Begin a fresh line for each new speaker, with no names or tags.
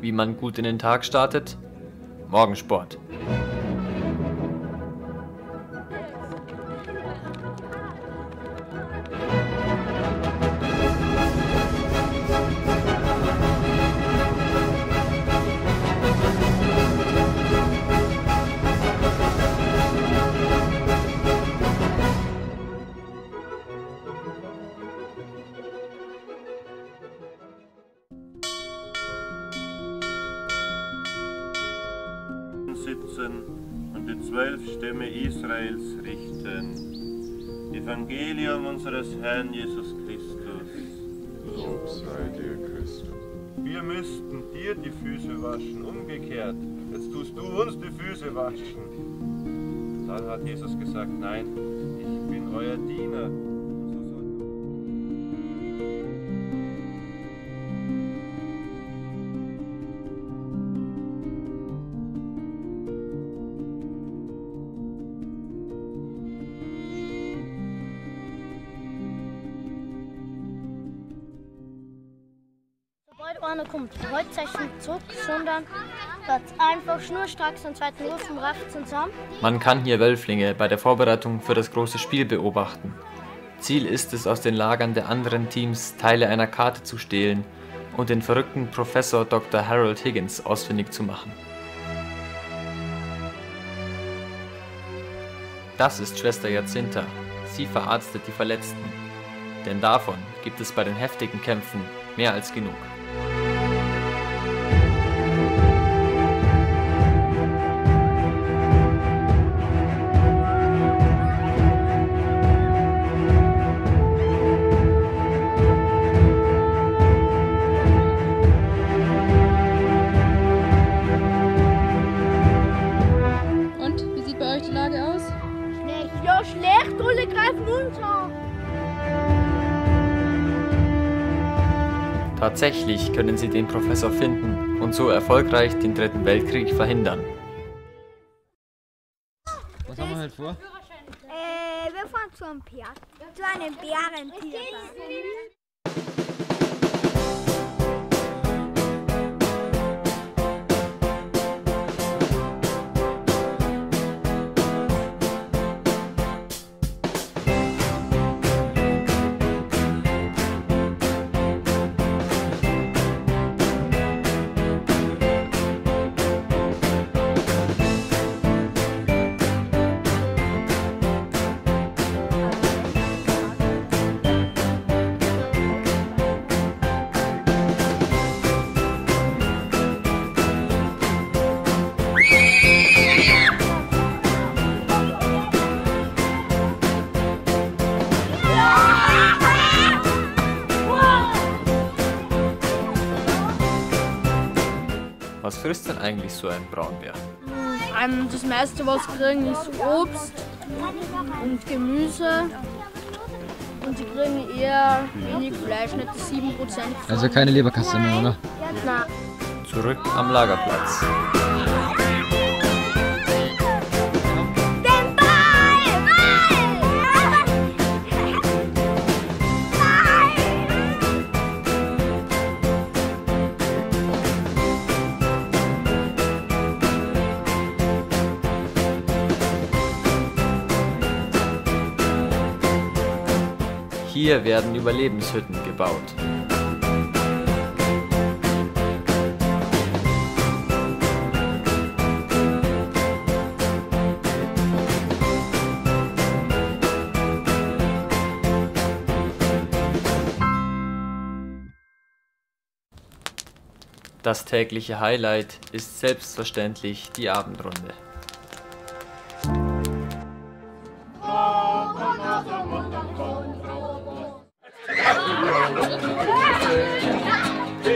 Wie man gut in den Tag startet? Morgensport.
Sitzen und die zwölf Stämme Israels richten. Evangelium unseres Herrn Jesus Christus.
Lob sei dir, Christus.
Wir müssten dir die Füße waschen, umgekehrt. Jetzt tust du uns die Füße waschen. Dann hat Jesus gesagt, nein, ich bin euer Diener.
Einer kommt, heute zeichnen zurück, sondern wird einfach schnurstracks den zweiten Ruf vom zusammen.
Man kann hier Wölflinge bei der Vorbereitung für das große Spiel beobachten. Ziel ist es, aus den Lagern der anderen Teams Teile einer Karte zu stehlen und den verrückten Professor Dr. Harold Higgins ausfindig zu machen. Das ist Schwester Jacinta. Sie verarztet die Verletzten. Denn davon gibt es bei den heftigen Kämpfen mehr als genug. Tatsächlich können sie den Professor finden und so erfolgreich den Dritten Weltkrieg verhindern.
Was haben wir halt vor?
Äh, wir fahren zu einem Pferd. Zu einem Bärentierpark.
Was frisst denn eigentlich so ein Braunbär?
Ähm, das meiste, was sie kriegen, ist Obst und Gemüse. Und sie kriegen eher wenig Fleisch, nicht die 7%.
Also keine Leberkasse mehr, oder?
Nein.
Zurück am Lagerplatz. Hier werden Überlebenshütten gebaut. Das tägliche Highlight ist selbstverständlich die Abendrunde.